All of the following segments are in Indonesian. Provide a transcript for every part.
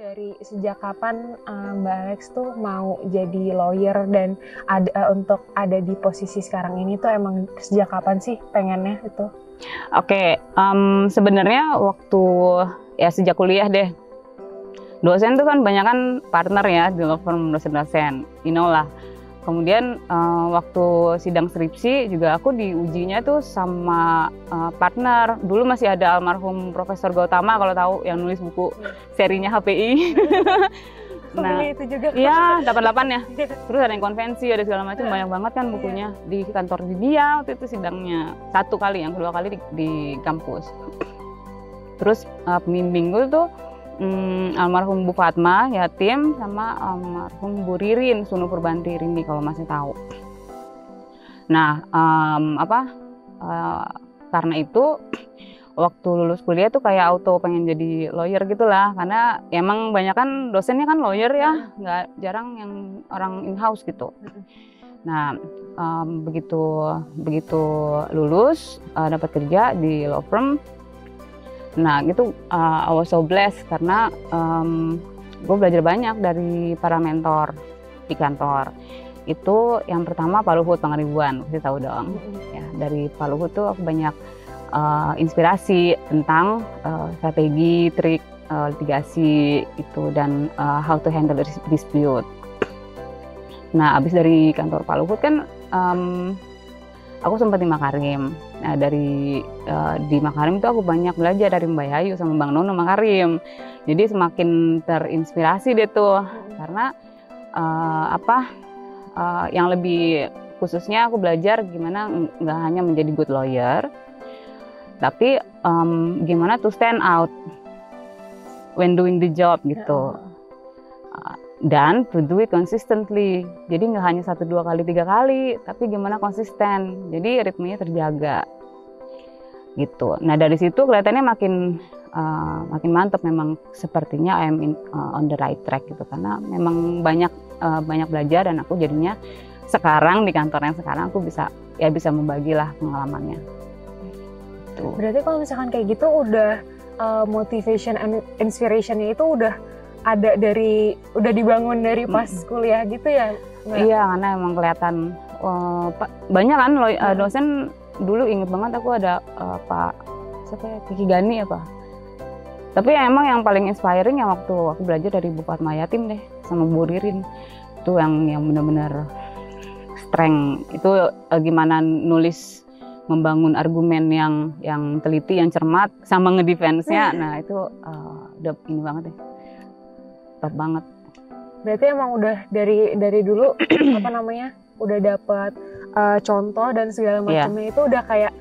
dari sejak kapan uh, Mbak Alex tuh mau jadi lawyer dan ada uh, untuk ada di posisi sekarang ini tuh emang sejak kapan sih pengennya itu? Oke, okay, um, sebenarnya waktu ya sejak kuliah deh. Dosen tuh kan banyak kan partner ya di law firm dosen-dosen, you know Kemudian uh, waktu sidang skripsi juga aku diujinya tuh sama uh, partner. Dulu masih ada almarhum Profesor Gautama kalau tahu yang nulis buku serinya HPI. nah, itu juga. Iya, 88 ya. Terus ada yang konvensi, ada segala macam, banyak banget kan bukunya. Di kantor di dia waktu itu sidangnya satu kali, yang kedua kali di, di kampus. Terus uh, pembimbing gue tuh hmm, almarhum Bu Fatma yatim sama almarhum Bu Ririn Sunu Purbanti Rini kalau masih tahu. Nah, um, apa? Uh, karena itu waktu lulus kuliah tuh kayak auto pengen jadi lawyer gitulah karena emang banyak kan dosennya kan lawyer ya nggak jarang yang orang in house gitu nah um, begitu begitu lulus uh, dapat kerja di law firm Nah itu uh, I was so blessed karena um, gue belajar banyak dari para mentor di kantor. Itu yang pertama Pak Luhut Pangaribuan, pasti tahu dong. Ya, dari Pak Luhut tuh aku banyak uh, inspirasi tentang uh, strategi, trik uh, litigasi itu dan uh, how to handle dispute. Nah, abis dari kantor Pak Luhut kan um, aku sempat di Makarim. Nah dari uh, di Makarim itu aku banyak belajar dari Mbak Ayu sama Bang Nono Makarim. Jadi semakin terinspirasi deh tuh karena uh, apa uh, yang lebih khususnya aku belajar gimana nggak hanya menjadi good lawyer, tapi um, gimana to stand out when doing the job gitu. Uh, dan to do it consistently. Jadi nggak hanya satu dua kali tiga kali, tapi gimana konsisten. Jadi ritmenya terjaga gitu. Nah dari situ kelihatannya makin uh, makin mantap memang sepertinya I am in, uh, on the right track gitu karena memang banyak uh, banyak belajar dan aku jadinya sekarang di kantor yang sekarang aku bisa ya bisa membagilah pengalamannya. Gitu. Berarti kalau misalkan kayak gitu udah uh, motivation and inspirationnya itu udah ada dari udah dibangun dari pas hmm. kuliah gitu ya? Mbak? Iya, karena emang kelihatan uh, banyak kan lo, uh, dosen dulu inget banget aku ada uh, Pak siapa ya Kiki Gani apa. Tapi emang yang paling inspiring yang waktu aku belajar dari Bu Fatma Yatim deh sama Bu Ririn itu yang yang benar-benar strength itu uh, gimana nulis membangun argumen yang yang teliti yang cermat sama ngedefense-nya nah itu uh, udah ini banget deh banget berarti emang udah dari dari dulu apa namanya udah dapat uh, contoh dan segala iya. macamnya yeah. itu udah kayak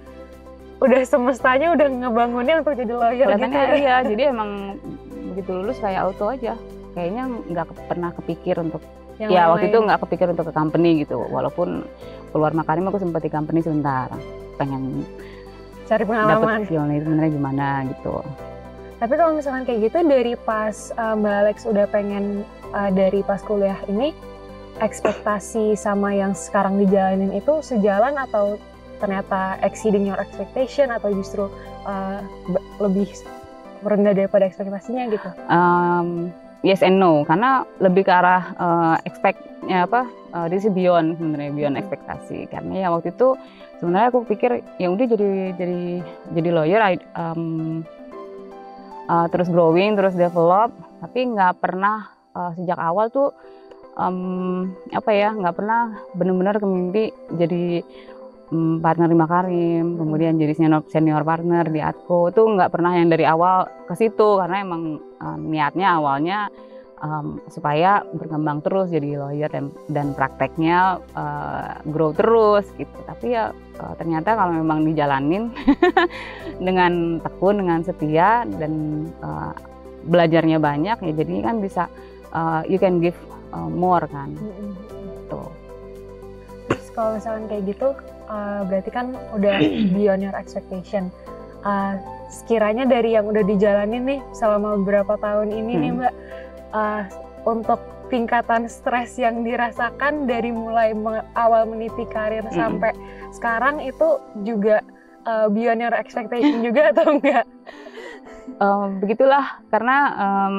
udah semestanya udah ngebangunnya untuk jadi lawyer gitu ya. iya jadi emang begitu lulus kayak auto aja kayaknya nggak pernah kepikir untuk yang ya waktu itu nggak kepikir untuk ke company gitu walaupun keluar Makarim aku sempat di company sebentar pengen cari pengalaman dapet feelnya sebenarnya gimana gitu tapi kalau misalkan kayak gitu dari pas uh, Mbak Alex udah pengen uh, dari pas kuliah ini ekspektasi sama yang sekarang dijalanin itu sejalan atau ternyata exceeding your expectation atau justru uh, lebih rendah daripada ekspektasinya gitu? Um, yes and no. Karena lebih ke arah uh, expectnya apa uh, this is beyond sebenarnya beyond ekspektasi. Karena ya waktu itu sebenarnya aku pikir ya udah jadi jadi jadi lawyer I, um, uh, terus growing terus develop. Tapi nggak pernah uh, sejak awal tuh um, apa ya nggak pernah benar-benar kemimpi jadi um, partner di Makarim kemudian jadi senior senior partner di Atko tuh nggak pernah yang dari awal ke situ karena emang um, niatnya awalnya um, supaya berkembang terus jadi lawyer dan dan prakteknya uh, grow terus gitu tapi ya uh, ternyata kalau memang dijalanin dengan tekun dengan setia dan uh, belajarnya banyak ya jadi kan bisa uh, you can give uh, more kan mm-hmm. tuh kalau misalnya kayak gitu uh, berarti kan udah beyond your expectation uh, sekiranya dari yang udah dijalanin nih selama beberapa tahun ini hmm. nih mbak uh, untuk tingkatan stres yang dirasakan dari mulai awal meniti karir mm. sampai sekarang itu juga uh, beyond your expectation juga atau enggak? Um, begitulah karena um,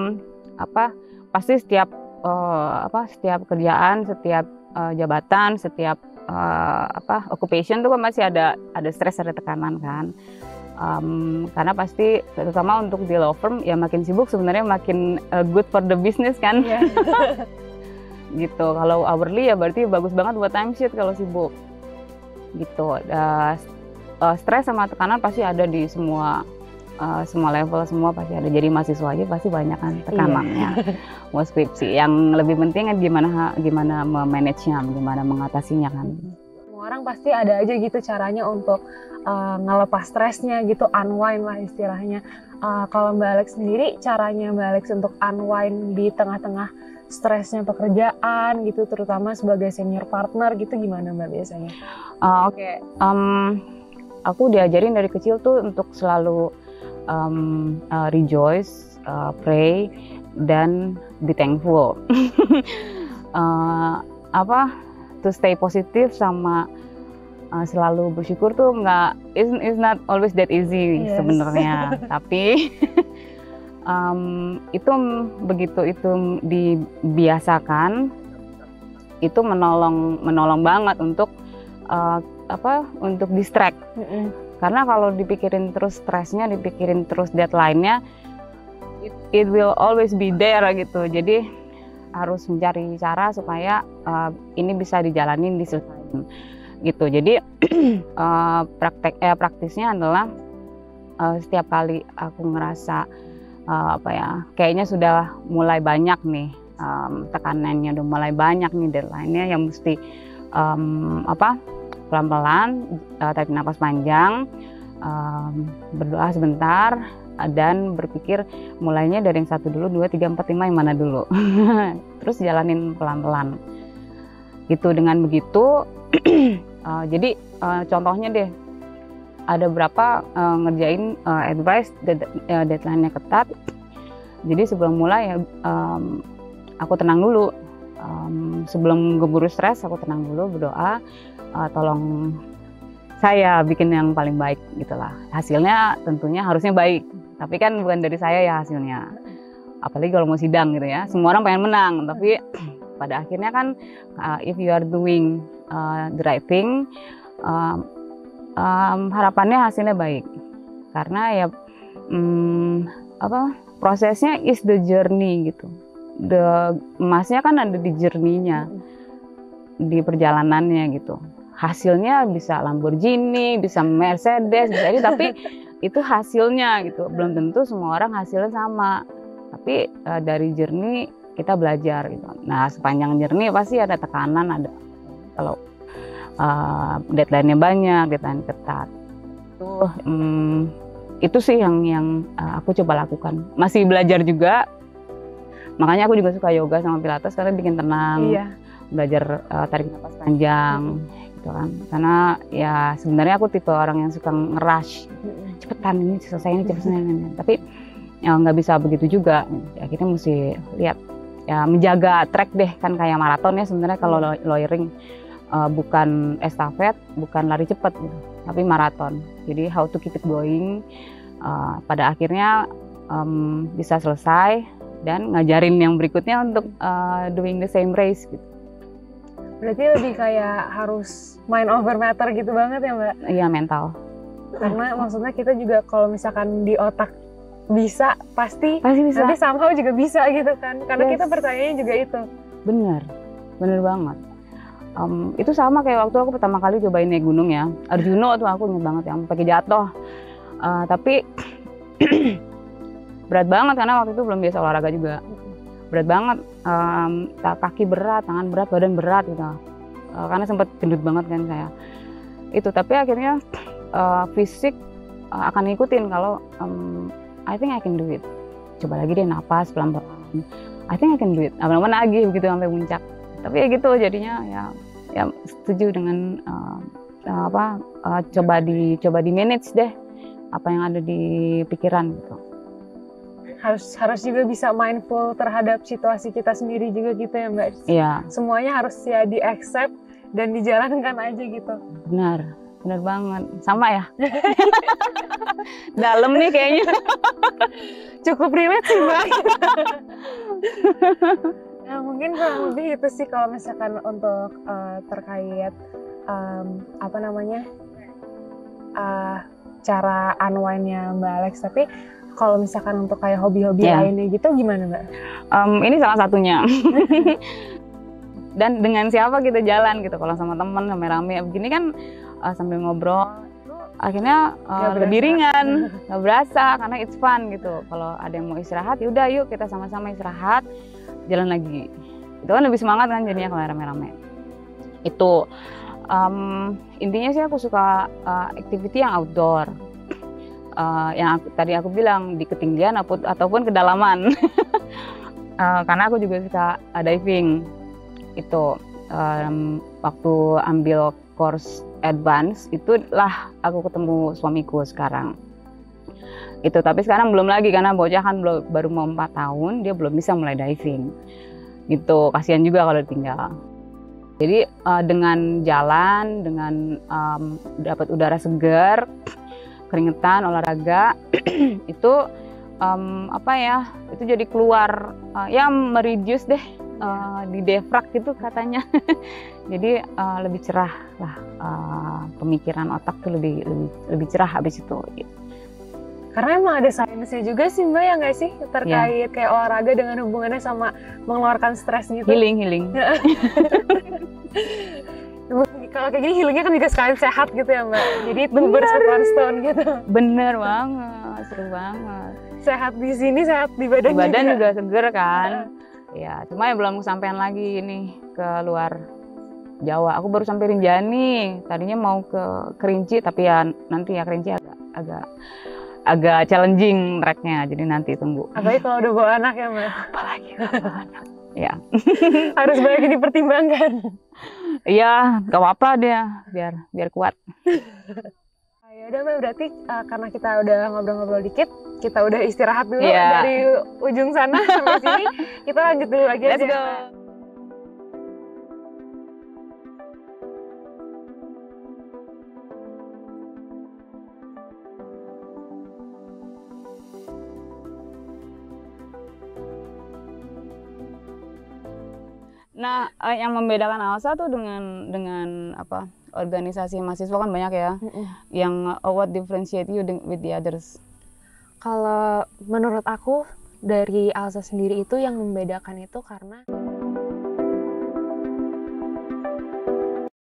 apa pasti setiap uh, apa setiap kerjaan setiap uh, jabatan setiap uh, apa occupation tuh kan masih ada ada stres ada tekanan kan um, karena pasti terutama untuk di law firm ya makin sibuk sebenarnya makin uh, good for the business kan. Yeah. gitu. Kalau hourly ya berarti bagus banget buat timesheet kalau sibuk. Gitu. Uh, uh, stres sama tekanan pasti ada di semua uh, semua level semua pasti ada. Jadi mahasiswa aja pasti banyak kan iya. tekanannya. Iya. mau skripsi. Yang lebih penting kan gimana gimana memanage nya gimana mengatasinya kan orang pasti ada aja gitu caranya untuk uh, ngelepas stresnya gitu unwind lah istilahnya uh, kalau Mbak Alex sendiri caranya Mbak Alex untuk unwind di tengah-tengah stresnya pekerjaan gitu terutama sebagai senior partner gitu gimana Mbak biasanya? Uh, Oke, okay. um, aku diajarin dari kecil tuh untuk selalu um, uh, rejoice, uh, pray, dan be thankful. uh, apa? To stay positif sama uh, selalu bersyukur tuh nggak is is not always that easy yes. sebenarnya. Tapi um, itu begitu itu dibiasakan itu menolong menolong banget untuk uh, apa untuk distract. Mm -hmm karena kalau dipikirin terus stresnya, dipikirin terus deadline-nya, it, it will always be there gitu. Jadi harus mencari cara supaya uh, ini bisa dijalanin diselesaikan gitu. Jadi uh, praktek eh, praktisnya adalah uh, setiap kali aku ngerasa uh, apa ya, kayaknya sudah mulai banyak nih um, tekanannya, udah mulai banyak nih deadline-nya yang mesti um, apa pelan-pelan uh, tarik nafas panjang um, berdoa sebentar dan berpikir mulainya dari yang satu dulu dua tiga empat lima yang mana dulu terus jalanin pelan-pelan gitu dengan begitu uh, jadi uh, contohnya deh ada berapa uh, ngerjain uh, advice dead, uh, deadline-nya ketat. Jadi sebelum mulai ya um, aku tenang dulu. Um, sebelum keburu stres aku tenang dulu berdoa uh, tolong saya bikin yang paling baik gitulah hasilnya tentunya harusnya baik tapi kan bukan dari saya ya hasilnya. Apalagi kalau mau sidang gitu ya semua orang pengen menang tapi pada akhirnya kan uh, if you are doing uh, thing um, um, harapannya hasilnya baik karena ya um, apa prosesnya is the journey gitu the emasnya kan ada di journey-nya di perjalanannya gitu hasilnya bisa Lamborghini, bisa Mercedes, bisa ini tapi itu hasilnya gitu. Belum tentu semua orang hasilnya sama. Tapi uh, dari jernih kita belajar gitu. Nah, sepanjang jernih pasti ada tekanan, ada kalau uh, deadline-nya banyak, deadline ketat. Itu um, itu sih yang yang uh, aku coba lakukan. Masih belajar juga. Makanya aku juga suka yoga sama pilates karena bikin tenang. Iya. Belajar uh, tarik nafas panjang gitu kan karena ya sebenarnya aku tipe orang yang suka ngerush cepetan ini selesai ini cepet selesai tapi ya nggak bisa begitu juga ya kita mesti lihat ya menjaga track deh kan kayak maraton ya sebenarnya kalau lawyering uh, bukan estafet bukan lari cepat gitu tapi maraton jadi how to keep it going uh, pada akhirnya um, bisa selesai dan ngajarin yang berikutnya untuk uh, doing the same race gitu Berarti lebih kayak harus mind over matter gitu banget ya mbak? Iya mental. Karena maksudnya kita juga kalau misalkan di otak bisa pasti, pasti bisa. nanti somehow juga bisa gitu kan? Karena yes. kita percayanya juga itu. Bener, bener banget. Um, itu sama kayak waktu aku pertama kali cobain naik gunung ya. Arjuno tuh aku inget banget yang pakai jatuh. Uh, tapi berat banget karena waktu itu belum biasa olahraga juga berat banget um, kaki berat tangan berat badan berat gitu uh, karena sempat gendut banget kan saya itu tapi akhirnya uh, fisik uh, akan ngikutin kalau um, I think I can do it coba lagi deh napas pelan-pelan I think I can do it apa-apa lagi begitu sampai puncak tapi ya gitu jadinya ya ya setuju dengan uh, apa uh, coba di coba di manage deh apa yang ada di pikiran gitu harus harus juga bisa mindful terhadap situasi kita sendiri juga gitu ya mbak. Iya. Semuanya harus ya di accept dan dijalankan aja gitu. Benar, benar banget. Sama ya. Dalam nih kayaknya. Cukup relate sih mbak. Nah, mungkin kurang lebih itu sih kalau misalkan untuk uh, terkait um, apa namanya uh, cara unwindnya Mbak Alex. Tapi kalau misalkan untuk kayak hobi-hobi Yeah. lainnya gitu gimana Mbak? Em, ini salah satunya. Dan dengan siapa kita jalan gitu, kalau sama temen rame-rame begini kan eh, sambil ngobrol, akhirnya Nggak lebih berasa. ringan, nggak berasa karena it's fun gitu. Kalau ada yang mau istirahat, yaudah yuk kita sama-sama istirahat, jalan lagi. Itu kan lebih semangat kan jadinya kalau rame-rame. Itu em, intinya sih aku suka eh, activity yang outdoor. Eh, yang aku- tadi aku bilang di ketinggian ataupun kedalaman. Eh, karena aku juga suka uh, diving itu em, waktu ambil course advance itulah aku ketemu suamiku sekarang. Itu tapi sekarang belum lagi karena bocah kan baru mau empat tahun dia belum bisa mulai diving. Gitu kasihan juga kalau ditinggal. Jadi eh, dengan jalan dengan em, dapat udara segar keringetan olahraga itu em, apa ya itu jadi keluar eh, ya mereduce deh eh, di defrag gitu katanya jadi eh, lebih cerah lah eh, pemikiran otak tuh lebih lebih lebih cerah habis itu Karena emang ada sainsnya juga sih Mbak ya nggak sih terkait kayak olahraga dengan hubungannya sama mengeluarkan stres gitu. healing healing Kalau kayak gini healingnya kan juga sekalian sehat gitu ya Mbak. Jadi Bener. bersatuan stone gitu. bener banget seru banget Sehat di sini, sehat di badan, Di badan juga. juga seger kan ya cuma ya belum kesampaian lagi ini ke luar Jawa aku baru sampai Rinjani tadinya mau ke Kerinci tapi ya nanti ya Kerinci agak agak agak challenging treknya jadi nanti tunggu Apalagi kalau udah bawa anak ya Mbak. apalagi kalau anak. ya Harus banyak yang dipertimbangkan. iya gak apa-apa dia biar biar kuat Ya udah Mbak, berarti uh, karena kita udah ngobrol-ngobrol dikit, kita udah istirahat dulu Iya. dari ujung sana sampai sini. Kita lanjut dulu lagi let's aja. go Nah, eh, yang membedakan Alsa tuh dengan dengan apa organisasi mahasiswa kan banyak ya. Yang uh, what differentiate you with the others? Kalau menurut aku dari Alsa sendiri itu yang membedakan itu karena